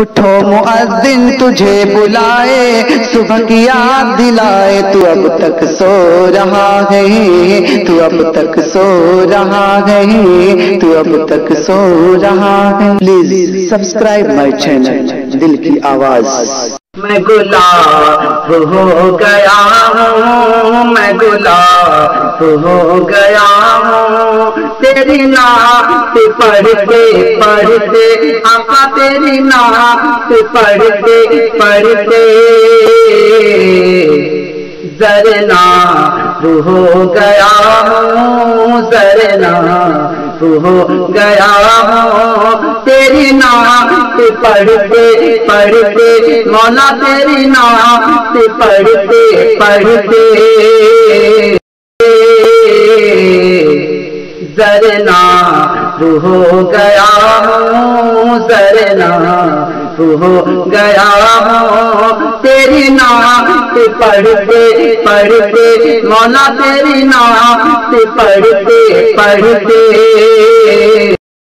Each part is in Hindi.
उठो मुअज्जिन तुझे बुलाए, सुबह की याद दिलाए, तू अब तक सो रहा है, तू अब तक सो रहा है, तू अब तक सो रहा है। प्लीज़ सब्सक्राइब माय चैनल दिल की आवाज़। मैं गुलाब हो गया गुलाब हो गया हूँ। तेरी नात पढ़ते पढ़ते आपा तेरी नात पढ़ते पढ़ते। जरना हो गया हूँ जरना हो गया हूँ तेरी नात पढ़ते पढ़ते मौला तेरी नात पढ़ते पढ़ते जरना हो गया हूँ जरना हो गया हूँ तेरी नात पढ़ते पढ़ते, मौला तेरी नात पढ़ते पढ़ते।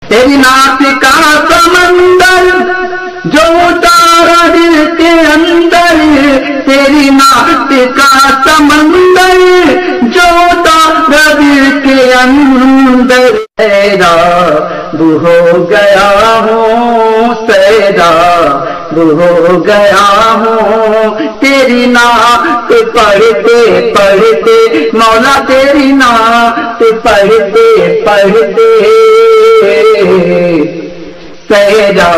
तेरी नात का समंदर जो तारा दिल के अंदर, तेरी नात का समंदर जो तारा दिल के अंदर। तेरा हो गया हो गया हूँ। तेरी ना नात पढ़ते पढ़ते, मौला तेरी ना नात पढ़ते पढ़ते। सहरा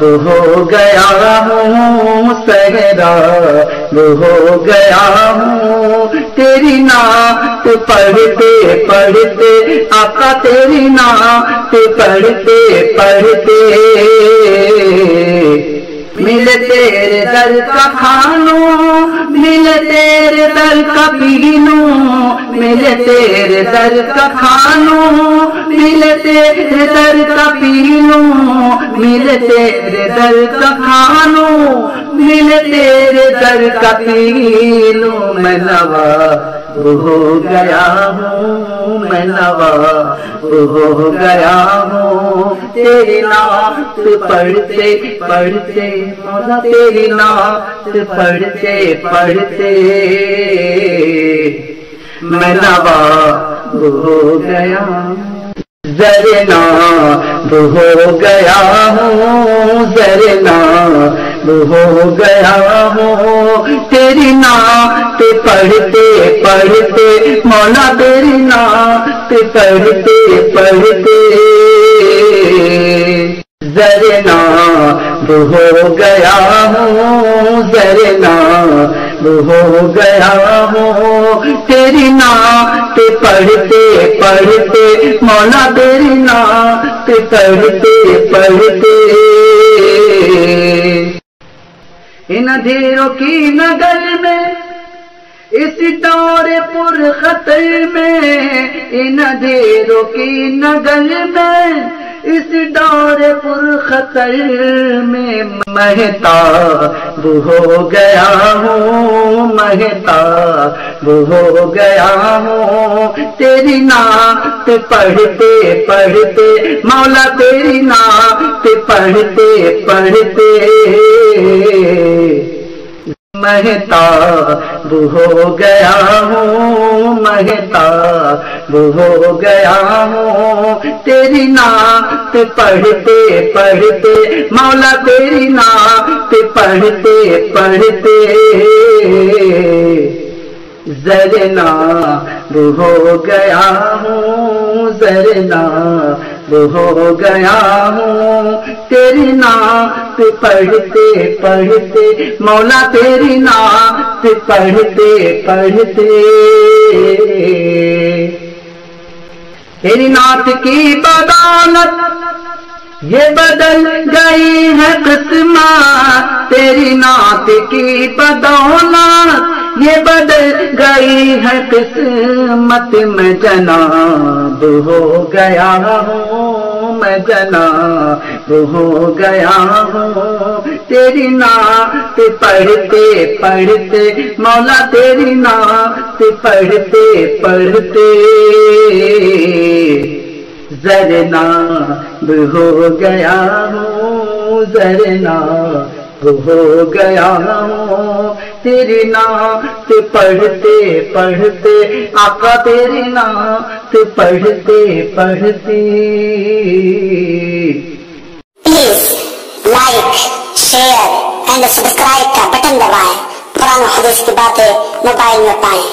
हो गया हूँ, सहरा हो गया हूँ। तेरी ना नात पढ़ते पढ़ते, आका तेरी ना नात पढ़ते पढ़ते। मिल तेरे दर का खानू, मिल तेरे दर का पीनू, मिल तेरे दर का खानू, मिल तेरे दर का पीनू, मिल तेरे दर का खानू, मिल तेरे दर का पीनू, मैं नवा हो गया हूँ मैं नवा, हो गया हूँ तेरी नात पढ़ते पढ़ते मौला तेरी नात पढ़ते पढ़ते। मैं नवा, हो गया जरना, हो गया हूँ, जरना। हो गया हूँ तेरी नात पढ़ते पढ़ते, मौला तेरी नात पढ़ते पढ़ते। जरना हो गया हूँ जरना हो गया हूँ तेरी नात पढ़ते पढ़ते, मौला तेरी नात पढ़ते पढ़ते। इन अंधेरों की नगर में, इस दौर पुर खतर में, इन अंधेरों की नगर में, इस दौर पुर खतर में महता हो गया हूँ। महता हो गया हूँ, तेरी नात पढ़ते पढ़ते, मौला तेरी नात पढ़ते पढ़ते। महता हो गया हूँ, महता हो गया हूँ, तेरी नात पढ़ते पढ़ते, मौला तेरी नात पढ़ते पढ़ते। जरना हो गया हूँ जरना हो गया हूँ। तेरी ना नात पढ़ते पढ़ते, मौला तेरी ना नात पढ़ते पढ़ते। तेरी नात की बदौलत, ये बदल गई है किस्मा तेरी नात की बदौलत ये बदल गई है किस्मत में जनाब, हो गया हूँ मैं जनाब, हो गया हूँ। तेरी नात पढ़ते पढ़ते, मौला तेरी नात पढ़ते पढ़ते जरना हो गया हूँ गुजरना हो गया तेरी नात पढ़ते पढ़ते, आका तेरी नात पढ़ते पढ़ते। Please like share and subscribe का बटन दबाएँ पुराना हदीस की बातें मोबाइल में पाएँ